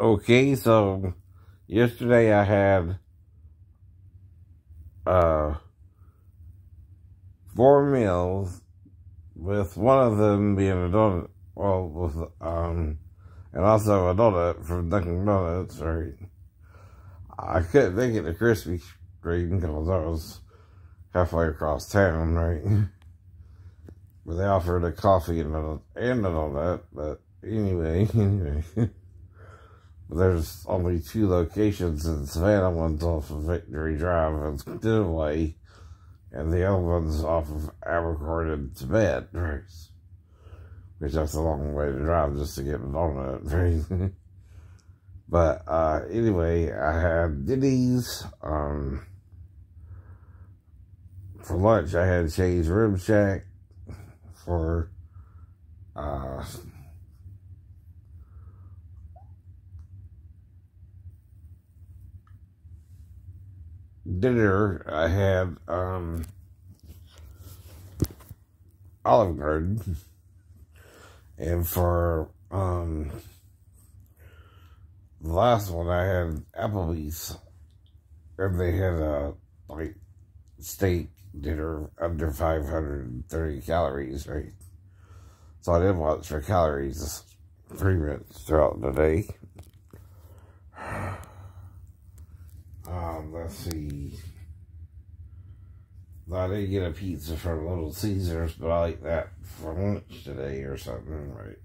Okay, so yesterday I had uh four meals with one of them being a donut well with um and also a donut from Dunkin' Donuts, right? I couldn't make it to Krispy Kreme because I was halfway across town, right? but they offered a coffee and a, and a donut, but anyway, anyway. There's only two locations in Savannah. One's off of Victory Drive and Dinaway, and the other one's off of Abercorn and Tibet? Which that's a long way to drive just to get a donut, but uh, anyway, I had Denny's. Um, for lunch, I had Shay's Rib Shack. For uh, dinner, I had um, Olive Garden. And for um, the last one, I had Applebee's. And they had a like steak dinner under 530 calories, right? So I didn't watch for calories three minutes throughout the day. Um, let's see. I did get a pizza from Little Caesars, but I like that for lunch today or something, right?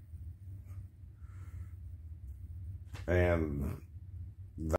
And